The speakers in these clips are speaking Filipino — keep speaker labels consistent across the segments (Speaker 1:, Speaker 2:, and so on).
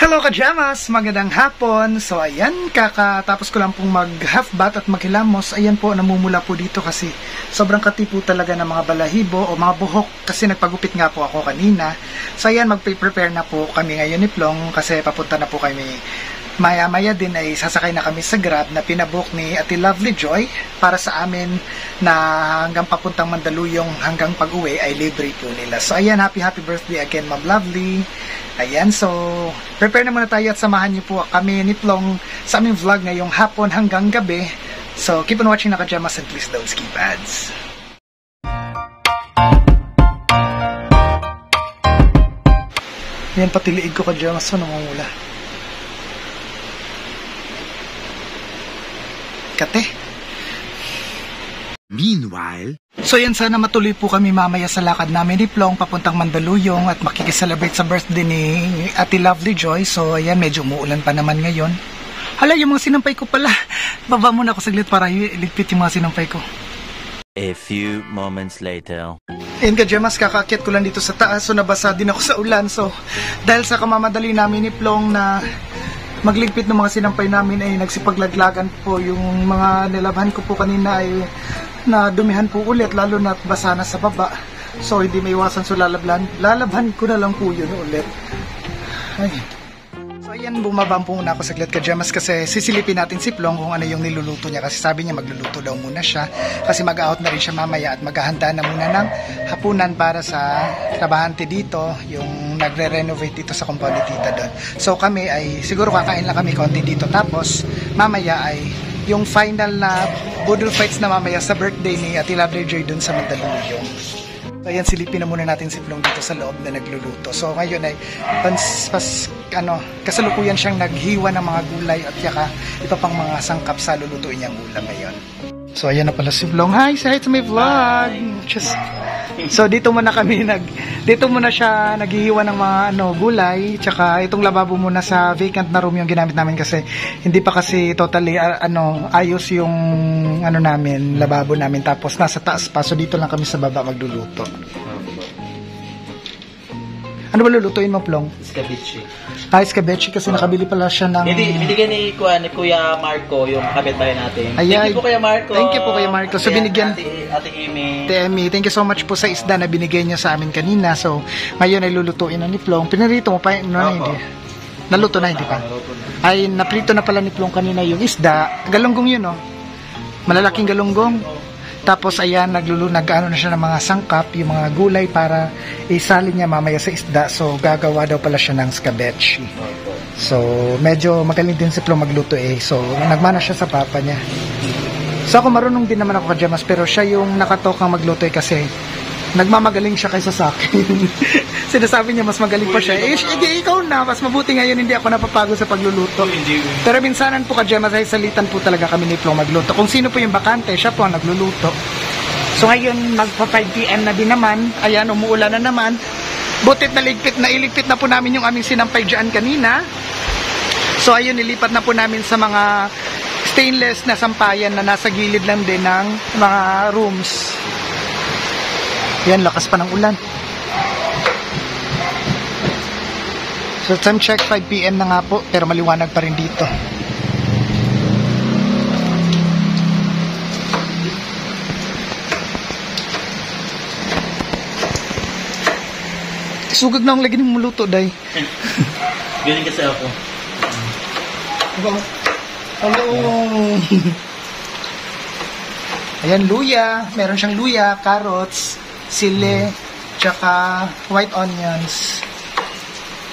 Speaker 1: Hello kajamas! Magandang hapon! So ayan, kakatapos ko lang pong mag half bath at maghilamos. Ayan po, namumula po dito kasi sobrang katipo talaga ng mga balahibo o mga buhok kasi nagpagupit nga po ako kanina. So ayan, mag-prepare na po kami ngayon ni Plong kasi papunta na po kami maya-maya din ay sasakay na kami sa Grab na pinabook ni Ate Lovely Joy para sa amin na hanggang papuntang Mandaluyong hanggang pag-uwi ay libre po nila. So ayan, happy happy birthday again Ma'am Lovely. Ayan, so prepare na muna tayo at samahan niyo po kami ni Plong sa aming vlog ngayong hapon hanggang gabi. So keep on watching Nakajamas and please don't skip ads. Yan, pati liig ko kajamas so Kate.
Speaker 2: Meanwhile,
Speaker 1: So yan, sana matuloy po kami mamaya sa lakad namin ni Plong papuntang Mandaluyong at makikiselebrate sa birthday ni Ate Lovely Joy. So ayan, medyo umuulan pa naman ngayon. Hala, yung mga sinampay ko pala. Baba muna ako saglit para iligpit yung mga sinampay ko.
Speaker 3: A few moments later.
Speaker 1: Ayun ka, Gemas, kakakit ko lang dito sa taas. So nabasa din ako sa ulan. So dahil sa kamamadali namin ni Plong na magligpit ng mga sinampay namin ay nagsipaglaglagan po yung mga nilabhan ko po kanina ay na dumihan po ulit lalo na basa na sa baba. So hindi may iwasan so lalablan lalabhan ko na lang po yun ulit. Ay ayan, bumaba muna ako saglit ka Gemas kasi sisilipin natin si Plong kung ano yung niluluto niya kasi sabi niya magluluto daw muna siya kasi mag-out na rin siya mamaya at maghahanda na muna ng hapunan para sa trabahante dito yung nagre-renovate dito sa compound ni Tita doon. So kami ay siguro kakain lang kami konti dito tapos mamaya ay yung final na Budol Fights na mamaya sa birthday ni Lovely Joy dun sa Mandaluyong. Ayan, silipin na muna natin si Plong dito sa loob na nagluluto. So ngayon ay pans, pas, ano, kasalukuyan siyang naghiwa ng mga gulay at yaka iba pang mga sangkap sa lulutuin niyang ulam ngayon. So ayan na pala si Plong. Hi, say hi to my vlog. Just So dito muna kami nag dito muna siya naghihiwa ng mga ano gulay tsaka itong lababo muna sa vacant na room yung ginamit namin kasi hindi pa kasi totally uh, ano ayos yung ano namin lababo namin tapos nasa taas pa so dito lang kami sa baba magluluto. Ano ba lulutuin mo, Plong?
Speaker 4: Scabici.
Speaker 1: Ah, escabeche kasi nakabili pala siya ng...
Speaker 4: Hindi, binigyan ni, Kuya, ni Kuya Marco yung kapitbahay natin.
Speaker 1: Ay,
Speaker 4: Thank you po Kuya Marco.
Speaker 1: Thank you po, Kuya Marco. So, binigyan-
Speaker 4: Ate, ate Amy.
Speaker 1: Temi, thank you so much po sa isda na binigay niya sa amin kanina. So, ngayon ay lulutuin na ni Plong. Pinarito mo pa, no,
Speaker 4: Opo.
Speaker 1: hindi. Naluto na, hindi pa.
Speaker 4: Naluto na.
Speaker 1: Ay, naprito na pala ni Plong kanina yung isda. Galunggong yun, no? Malalaking galunggong. Tapos, ayan, naglulu, nag-ano na siya ng mga sangkap, yung mga gulay para isalin niya mamaya sa isda. So, gagawa daw pala siya ng scabeche. So, medyo magaling din si Plong magluto eh. So, nagmana siya sa papa niya. So, ako marunong din naman ako kajamas, pero siya yung nakatokang magluto eh kasi nagmamagaling siya kaysa sa akin. Sinasabi niya mas magaling pa siya. Eh, hindi, ikaw na. Mas mabuti ngayon hindi ako napapagod sa pagluluto. Pero minsanan po kajamas ay salitan po talaga kami ni Plong magluto. Kung sino po yung bakante, siya po ang nagluluto. So ngayon, magpa 5 p.m. na din naman. Ayan, umuulan na naman. Butit na ligpit na iligpit na po namin yung aming sinampay dyan kanina. So ayun, nilipat na po namin sa mga stainless na sampayan na nasa gilid lang din ng mga rooms. Yan, lakas pa ng ulan. So time check 5pm na nga po, pero maliwanag pa rin dito. Sugag na ang lagi ng muluto, day.
Speaker 4: Galing kasi ako.
Speaker 1: Hello. Ayan, luya. Meron siyang luya, carrots, sili, tsaka white onions.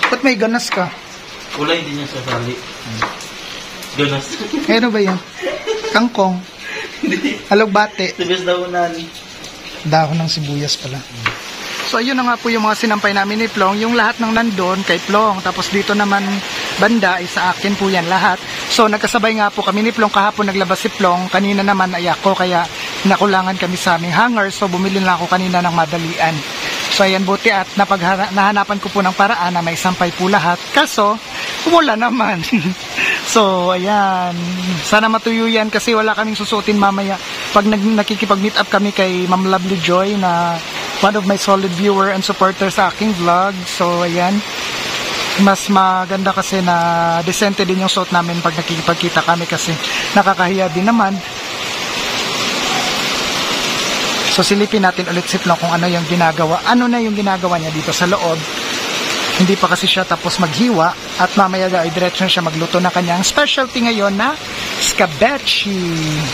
Speaker 1: Ba't may ganas ka?
Speaker 4: Kulay din niya sa sali. Ganas.
Speaker 1: Eh, ano ba yan? Kangkong. Alugbate.
Speaker 4: Tibis daw na
Speaker 1: Dahon ng sibuyas pala. So, ayun na nga po yung mga sinampay namin ni Plong. Yung lahat ng nandun kay Plong. Tapos dito naman banda ay sa akin po yan lahat. So, nagkasabay nga po kami ni Plong. Kahapon naglabas si Plong. Kanina naman ay ako. Kaya nakulangan kami sa aming hanger. So, bumili na ako kanina ng madalian. So, ayan buti at nahanapan ko po ng paraan na may sampay po lahat. Kaso, umula naman. so, ayan. Sana matuyo yan kasi wala kaming susuotin mamaya. Pag nag nakikipag-meet up kami kay Ma'am Lovely Joy na one of my solid viewer and supporter sa aking vlog. So, ayan. mas maganda kasi na decente din yung suot namin pag nakikipagkita kami kasi nakakahiya din naman. So silipin natin ulit si Flo kung ano yung ginagawa. Ano na yung ginagawa niya dito sa loob. Hindi pa kasi siya tapos maghiwa at mamaya ay diretso na siya magluto ng kanyang specialty ngayon na scabeche.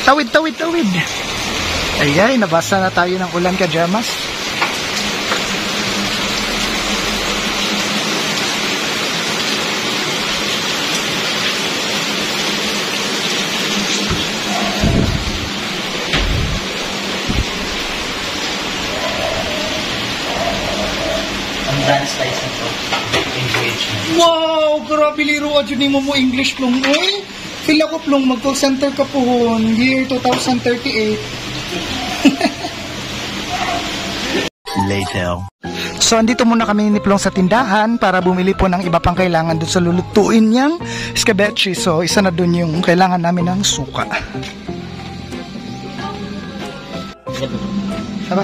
Speaker 1: Tawid, tawid, tawid. Ayay, nabasa na tayo ng ulan ka, Jamas.
Speaker 4: Dance spice na to. Engagement.
Speaker 1: Wow! Grabe liro adyo ni mo mo English plong. Uy! Pila ko plong mag-call center ka pohon. Year 2038.
Speaker 3: Later.
Speaker 1: So, andito muna kami ni Plong sa tindahan para bumili po ng iba pang kailangan doon sa lulutuin niyang scabeche. So, isa na doon yung kailangan namin ng suka. Saba?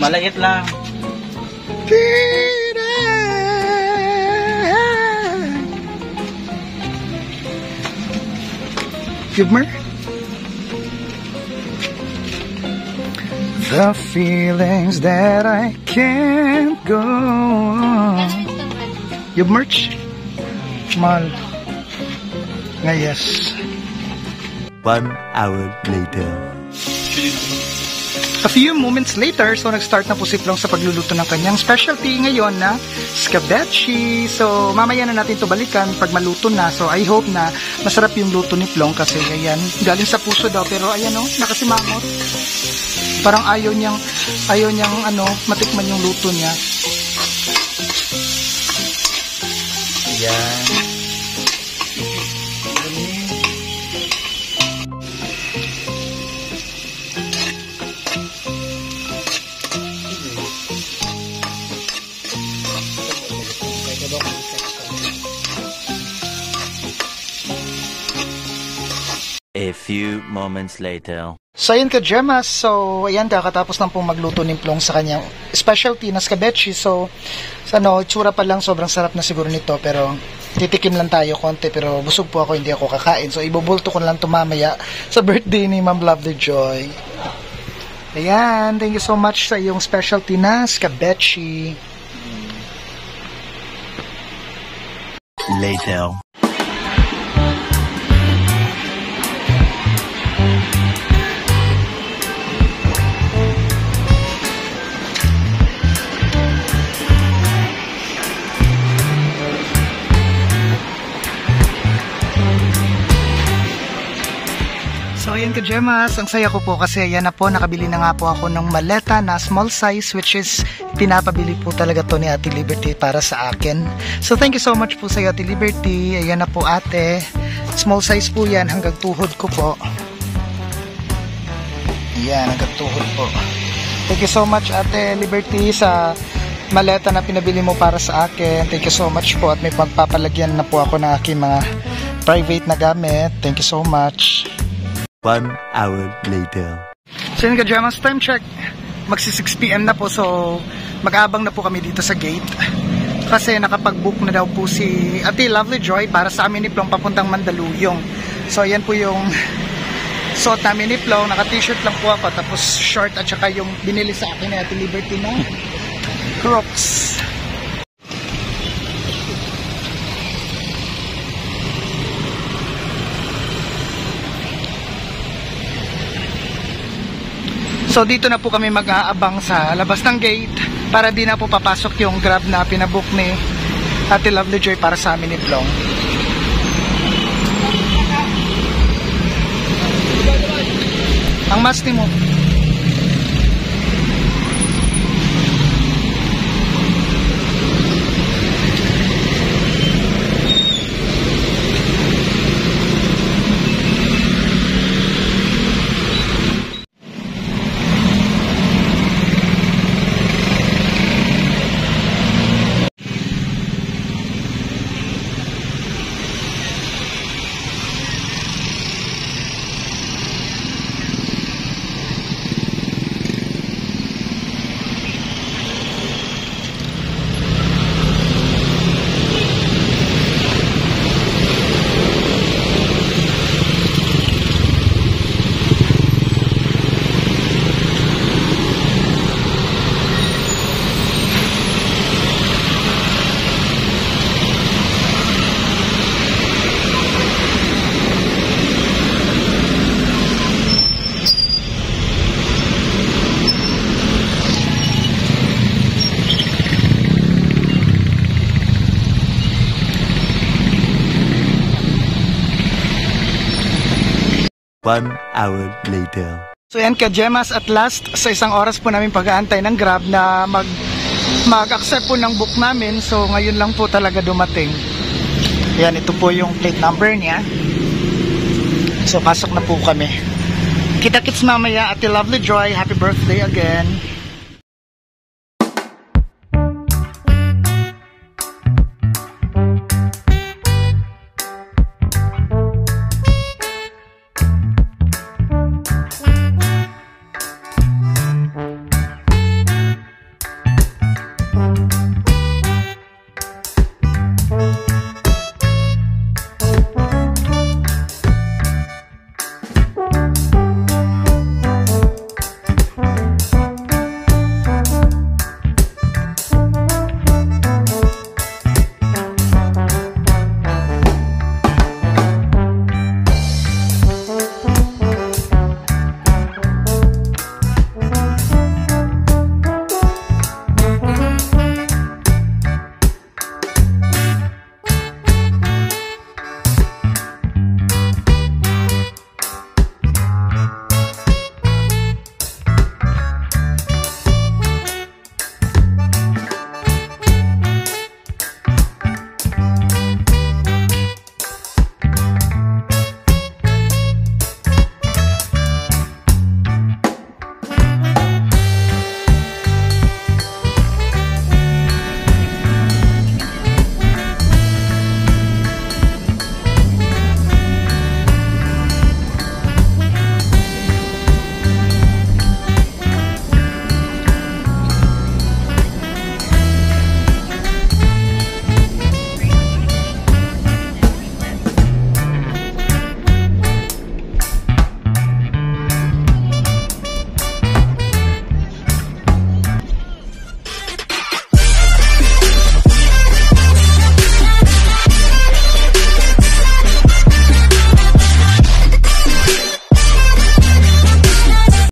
Speaker 4: Malait lang.
Speaker 1: Gibmer? The feelings that I can't go on. Merch? Mal. Ah, Nga yes.
Speaker 3: One hour later.
Speaker 1: A few moments later, so nag-start na po si Plong sa pagluluto ng kanyang specialty ngayon na scabeche. So, mamaya na natin to balikan pag maluto na. So, I hope na masarap yung luto ni Plong kasi ayan, galing sa puso daw. Pero ayan o, nakasimangot. Parang ayaw niyang, ayaw niyang ano, matikman yung luto niya.
Speaker 4: Yan.
Speaker 3: A few moments later.
Speaker 1: So, ayan ka, Gemma. So, ayan, kakatapos lang pong magluto ni Plong sa kanyang specialty na scabeche. So, ano, tsura pa lang, sobrang sarap na siguro nito. Pero, titikim lang tayo konti. Pero, busog po ako, hindi ako kakain. So, ibubulto ko lang tumamaya sa birthday ni Ma'am Love the Joy. Ayan, thank you so much sa iyong specialty na scabeche.
Speaker 3: Later.
Speaker 1: So ayan ka Gemas, ang saya ko po kasi ayan na po, nakabili na nga po ako ng maleta na small size which is pinapabili po talaga to ni Ate Liberty para sa akin. So thank you so much po sa iyo Ate Liberty, ayan na po ate, small size po yan hanggang tuhod ko po. Ayan, hanggang tuhod po. Thank you so much Ate Liberty sa maleta na pinabili mo para sa akin. Thank you so much po at may pagpapalagyan na po ako ng aking mga private na gamit. Thank you so much.
Speaker 3: One hour later.
Speaker 1: So yun ka Jamas, time check. Magsi 6pm na po so mag-abang na po kami dito sa gate. Kasi nakapag-book na daw po si Ate Lovely Joy para sa amin ni Plong papuntang Mandaluyong. So yan po yung suot namin ni Plong. Naka-t-shirt lang po ako tapos short at saka yung binili sa akin ni Ate Liberty na Crocs. So dito na po kami mag-aabang sa labas ng gate para di na po papasok yung grab na pinabook ni Ate Lovely Joy para sa amin ni Plong. Ang mas ni mo.
Speaker 3: One hour later.
Speaker 1: So yan ka Gemas at last sa isang oras po namin pag-aantay ng Grab na mag mag-accept po ng book namin. So ngayon lang po talaga dumating. Yan ito po yung plate number niya. So pasok na po kami. Kita-kits mamaya at Lovely Joy. Happy birthday again.